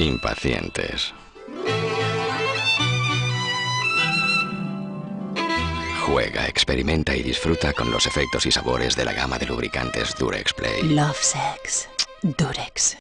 Impacientes. Juega, experimenta y disfruta con los efectos y sabores de la gama de lubricantes Durex Play. Love sex. Durex.